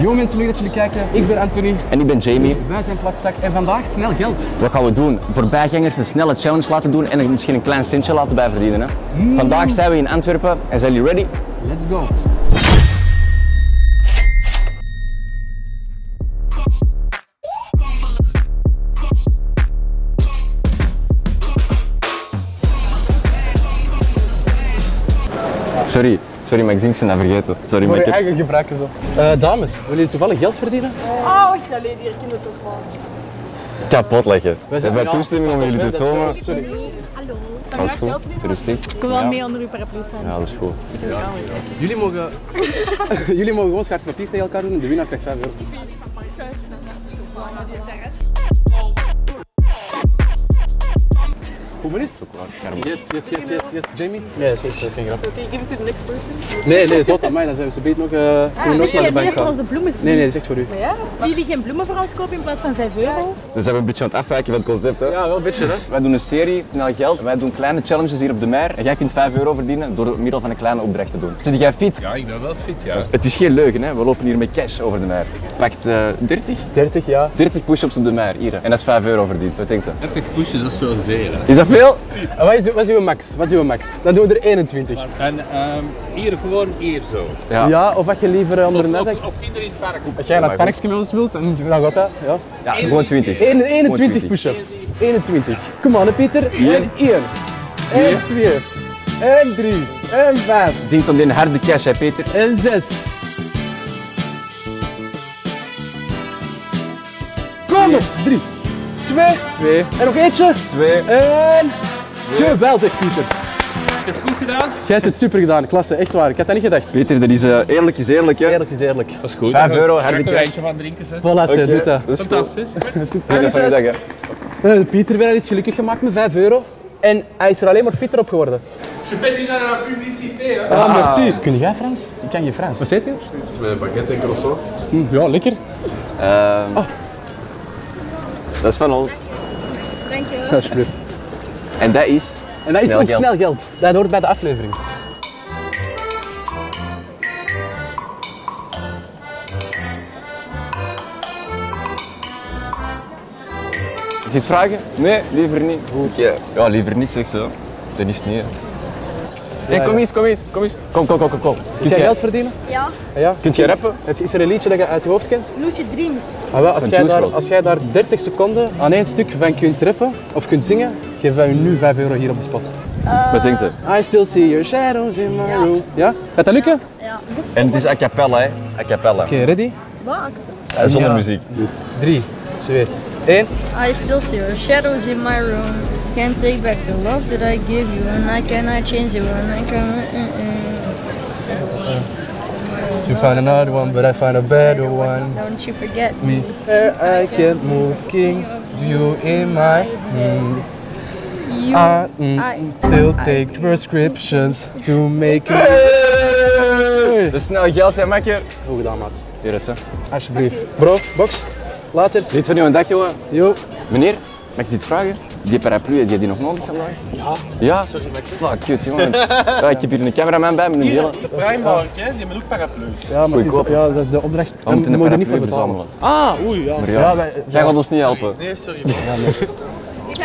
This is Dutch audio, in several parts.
Yo mensen, leuk dat jullie kijken. Ik ben Anthony. En ik ben Jamie. Wij zijn Platzak en vandaag snel geld. Wat gaan we doen? Voorbijgangers een snelle challenge laten doen en er misschien een klein centje laten bij verdienen. Hè? Vandaag zijn we in Antwerpen en zijn jullie ready? Let's go. Sorry, sorry, maar ik denk ze dat vergeten. Sorry, maar ik heb... eigen gebruiken zo. Eh, dames, willen jullie toevallig geld verdienen? Oh, wacht, alleen die herkennen toch wel. kapot leggen. We zijn- hebben ja, toestemming om jullie te filmen. Sorry. Hallo. Dat is goed. Rustig. Ik wil wel mee onder uw paraplu staan. Ja, dat is goed. Jullie mogen, jullie mogen gewoon schaars papier tegen elkaar doen. De winnaar krijgt 5 euro. Is het? Yes, yes, yes, yes, yes. Jamie? Nee, dat is goed. Dat is geen grap. Oké, give it to the next person. Nee, nee, zot aan mij. Dan zijn we zo beet nog, uh, we nog jij de bank gaan. onze bloemen Nee, nee, dat is echt voor u. Ja? Willen jullie geen bloemen voor ons kopen in plaats van 5 euro? Dus zijn we een beetje aan het afwijken van het concept. Hè? Ja, wel een beetje hè. Wij doen een serie, snel geld. Wij doen kleine challenges hier op de Meer. En jij kunt 5 euro verdienen door middel van een kleine opdracht te doen. Zit jij fit? Ja, ik ben wel fit, ja. Het is geen leugen, hè? we lopen hier met cash over de Meer. Pakt eh 30? 30 ja. 30 push-ups op de Meer, hier. En dat is 5 euro verdiend. Wat denkt u? 30 pushes, dat is wel veel. Hè. Is dat veel? En wat is, wat is uw max? Wat is uw max? Dan doen we er 21. En ehm, hier gewoon, hier zo. Ja. Ja, of wat je liever eh, onder Of, de net of, hebt. of iedereen in het park. Als jij naar het parkje wil wilt, dan dan gaat dat. Ja. Ja, gewoon 20. 21 push-ups. 21. Kom aan, hè, Pieter. En 1. En 2. En 3. En 5. Dient aan die harde cash, hè Peter? En 6. Kom op. 3. 2. 2, En nog eentje. 2. En... Geweldig, Pieter. Is het goed gedaan? Jij hebt het super gedaan. Klasse, echt waar. Ik had dat niet gedacht. Peter, dat is eh, eerlijk is eerlijk, hè? Eerlijk is eerlijk. Dat is goed. 5 euro, harde ik een wijntje van drinken, zeg. Voilà, ze doet dat. dat. Fantastisch. Hele fijne dag, hè? Eh, Pieter iets gelukkig gemaakt met 5 euro. En hij is er alleen maar fitter op geworden. Je bent hier naar la publicité, hè? Ah, merci. Kun jij Frans? Ik kan je Frans. Wat zit je? Met baguette en croissant. Ja, lekker. Ehm, Dat is van ons. Dank je. Alsjeblieft. En dat is En dat is snel ook geld. snel geld. Dat hoort bij de aflevering. Is iets vragen? Nee, liever niet. Oké. Ja, liever niet, zeg zo. Dat is niet. Hey, kom eens, kom eens, kom eens. Kom, kom, kom, kom. kom. Kun Kunt jij geld verdienen? Ja. Ja. kunt jij rappen? Heb je, is er een liedje dat je uit je hoofd kent? Lucid Dreams. Ah, wel, als, jij daar, als jij daar 30 seconden aan één stuk van kunt rappen of kunt zingen, geven wij u nu 5 euro hier op de spot. Wat denkt u? I still see your shadows in my Ja. room. Ja? Gaat dat lukken? Ja. Goed. En het is a cappella, hè? A cappella. Oké, ready? Wat? Eh, Zonder Ja. muziek. 3, 2, 1. I still see your shadows in my room. I can't take back the love that I give you, and I cannot change it when I can. You find another one, but I find a better one. Don't you forget Me, me. where I can't move, king, you in my mm, You. I mm, I- still take prescriptions to make you. De snel geld zijn makker. Goed gedaan, maat. Hier is hè. Alsjeblieft. Bro, box. Later. Niet van u een dag, jongen. Yo. Meneer, mag ik eens iets vragen? Die paraplu, heb je die nog nodig vandaag? Ja. Ja? Fuck, kut, jongen. Ja, ik heb hier een cameraman bij met een hele. Primark, hè? Die hebben ook paraplu's. Ja, maar het is, ja, dat is de opdracht. We moeten niet paraplu voor betalen. verzamelen. Ah, oei, ja. Maar ja, Ja, wij, jij gaat ons niet helpen. Nee, sorry.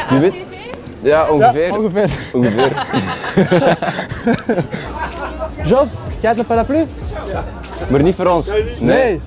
Je weet? Ja, ongeveer. Ja, ongeveer. Ongeveer. Jos, jij hebt een paraplu? Maar niet voor ons. Nee.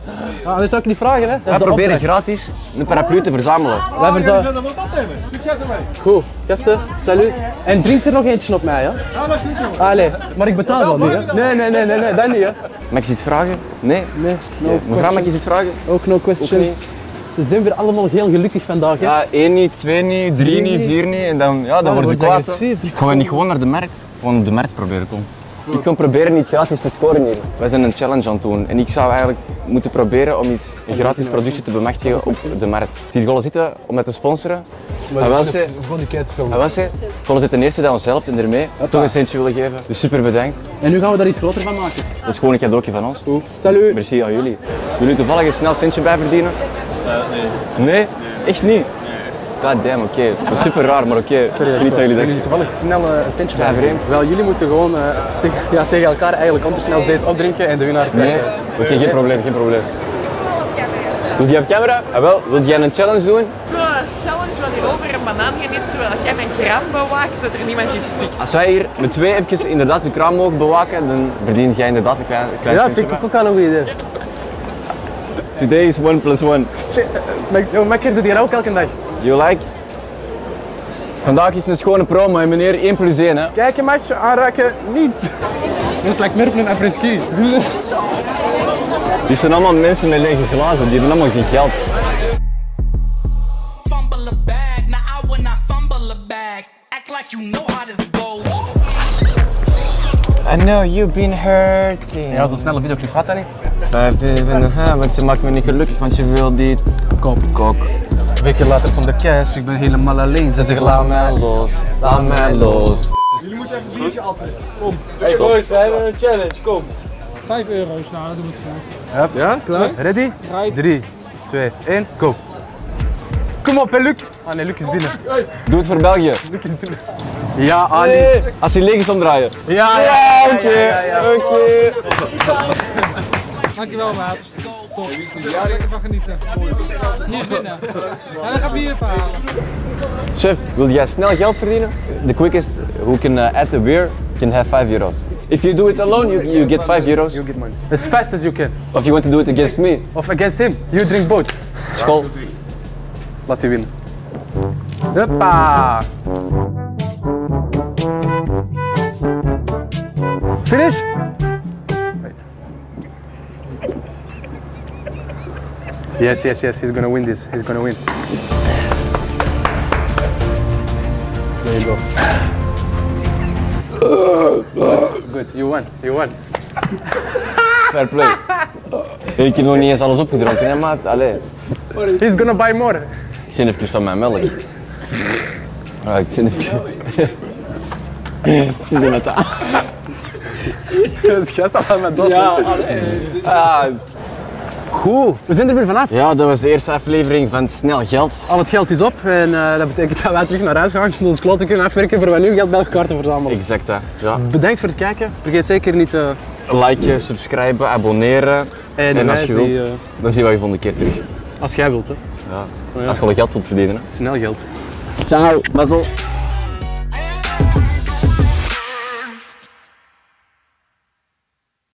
Ah, anders zou ik niet vragen, hè. Wij proberen opdracht. gratis een paraplu te verzamelen. Wij verza- dat wat hebben. Succes ermee. Goed, gasten, salut. En drink er nog eentje op mij, hè? Ja, dat is goed, joh. Allee, maar ik betaal wel niet, hè? Nee, nee, nee, nee, nee, dat niet, hè? Mag ik eens iets vragen? Nee? Nee, no Mevrouw, mag ik iets vragen? Ook no questions. niet. Ze zijn weer allemaal heel gelukkig vandaag, hè? Ja, één niet, twee niet, drie Drie niet, niet. vier niet. En dan, ja, dan wordt kwaad. hij hè. precies. Gaan we niet gewoon naar de markt? Gewoon op de markt proberen, kom. Ik kan proberen niet gratis te scoren hier. Wij zijn een challenge aan het doen en ik zou eigenlijk moeten proberen om iets, een gratis productje te bemachtigen op de markt. Zie je gewoon zitten om het te sponsoren? Maar wel, dat ze- is Gewoon die kei te En filmen. wat zei? Volgens het de eerste dat ons helpt en ermee toch een centje willen geven. Dus super bedankt. En nu gaan we daar iets groter van maken. Dat is gewoon een cadeautje van ons. Goed. Salut. Merci aan jullie. Jullie toevallig een snel centje bij verdienen? nee. Nee? Echt niet? God damn, oké. Dat is super raar, maar oké. Sorry, Niet van jullie dat dat ik toevallig snel een centje Ja, bij vreemd. Wel, jullie moeten gewoon eh, tegen, ja, tegen elkaar eigenlijk ondersnel deze opdrinken en de winnaar krijgt. Nee? Oké, geen probleem, geen probleem. Wil jij op camera? Ah, wel, wil jij een challenge doen? Ik challenge van hierover een banaan gaan eten terwijl jij mijn kraam bewaakt, zodat er niemand iets pikt. Als wij hier met twee even inderdaad de kraam mogen bewaken, dan verdient jij inderdaad een klein, klein Ja, stukje vind ik ook wel een goed idee. Today is one plus one. Max, oh, Makker doet hier ook elke dag. You like? Vandaag is een schone promo, hè, meneer 1 plus 1. Hè. Kijken, Max, aanraken, niet. Dat is like Murphy en après-ski. Dit zijn allemaal mensen met lege glazen, die hebben allemaal geen geld. fumble a bag. Now I will not fumble a bag. Act like you know how this goes. I know you've been hurting. Ja, zo'n snelle videoclip had dat niet. Even, hè, want ze maakt me niet gelukkig, want je wil die kop, kok. Een week later zonder cash, ik ben helemaal alleen. Ze zeggen Laat mij los, laat mij los. Hey boys, we hebben een challenge, kom. 5 euro's, nou dat doen we het graag. Ja, klaar. Ready? 3, 2, 1, go. Kom op, hè, Luc. Ah nee, Luc is binnen. Doe het voor België. Luc is binnen. Ja, Ali. Als hij leeg is, omdraaien. Ja, ja, Oké, ja, ja, ja. oké. Dankjewel maat. Top. Ja, lekker van genieten. Hier is binnen. Ja, dan gaan we hier verhalen. Chef, wil jij snel geld verdienen? The quickest who can uh, add the beer can have 5 euros. If you do it alone, you, you get 5 euros. You get money. As fast as you can. Of you want to do it against me. Of against him. You drink both. School. Laat hij winnen. Hoppa. Finish. Yes, yes, yes. He's gonna win this. He's gonna win. There you go. Good. You won. You won. Fair play. Ik heb nog niet eens alles opgedronken, hè maat? Allee. He's gonna buy more. Ik zin even van mijn melk. Ah, ik zin even... Ik Goed. We zijn er weer vanaf. ja, dat was de eerste aflevering van Snel Geld. Al het geld is op en eh, dat betekent dat wij terug naar huis gaan om ons kloten kunnen afwerken voor wat nieuw geld bij elkaar te verzamelen. Exact, hè. Ja. Bedankt voor het kijken. Vergeet zeker niet eh Liken, subscriben, abonneren. en, En als wij je wilt, zien, eh, dan zien we je volgende keer terug. als jij wilt, hè. Ja. Als je al geld wilt verdienen. Hè. Snel geld. Ciao, mazzel.